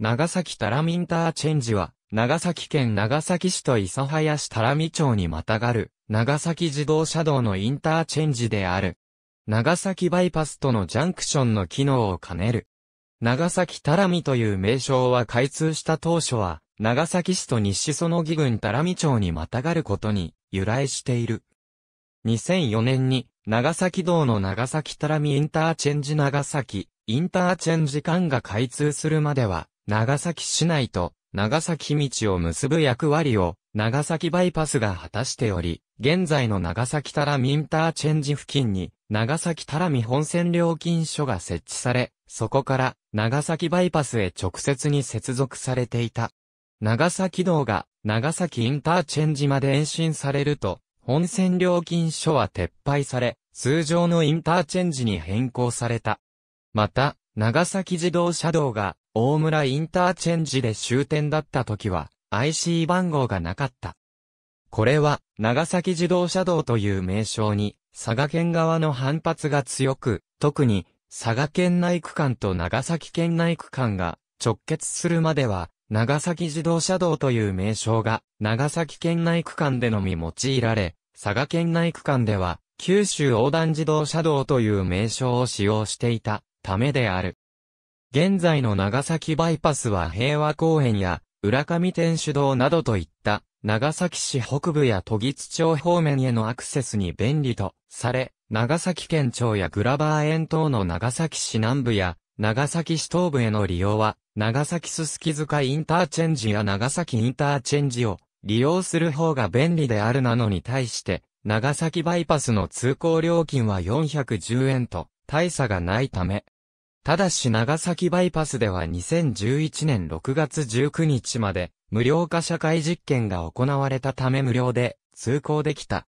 長崎タラミインターチェンジは、長崎県長崎市と諫早市タラミ町にまたがる、長崎自動車道のインターチェンジである。長崎バイパスとのジャンクションの機能を兼ねる。長崎タラミという名称は開通した当初は、長崎市と西園木郡タラミ町にまたがることに由来している。2004年に長崎道の長崎タラミインターチェンジ長崎インターチェンジ間が開通するまでは長崎市内と長崎道を結ぶ役割を長崎バイパスが果たしており、現在の長崎タラミインターチェンジ付近に長崎タラミ本線料金所が設置され、そこから長崎バイパスへ直接に接続されていた。長崎道が長崎インターチェンジまで延伸されると、本線料金所は撤廃され、通常のインターチェンジに変更された。また、長崎自動車道が大村インターチェンジで終点だった時は IC 番号がなかった。これは長崎自動車道という名称に佐賀県側の反発が強く、特に佐賀県内区間と長崎県内区間が直結するまでは長崎自動車道という名称が長崎県内区間でのみ用いられ、佐賀県内区間では九州横断自動車道という名称を使用していた。ためである。現在の長崎バイパスは平和公園や浦上天主道などといった長崎市北部や都議津町方面へのアクセスに便利とされ、長崎県庁やグラバー園等の長崎市南部や長崎市東部への利用は、長崎すすき塚インターチェンジや長崎インターチェンジを利用する方が便利であるなのに対して、長崎バイパスの通行料金は410円と大差がないため、ただし長崎バイパスでは2011年6月19日まで無料化社会実験が行われたため無料で通行できた。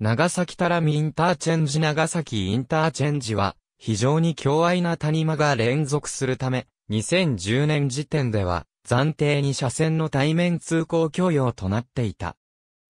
長崎タラミインターチェンジ長崎インターチェンジは非常に強愛な谷間が連続するため2010年時点では暫定に車線の対面通行許容となっていた。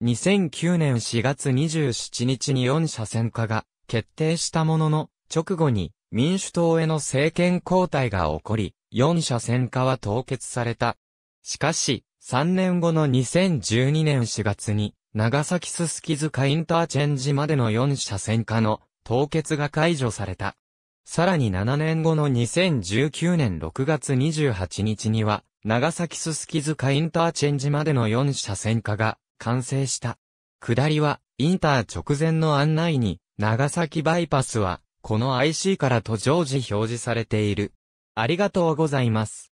2009年4月27日に4車線化が決定したものの直後に民主党への政権交代が起こり、4車線化は凍結された。しかし、3年後の2012年4月に、長崎すすき塚インターチェンジまでの4車線化の凍結が解除された。さらに7年後の2019年6月28日には、長崎すすき塚インターチェンジまでの4車線化が完成した。下りは、インター直前の案内に、長崎バイパスは、この IC からと常時表示されている。ありがとうございます。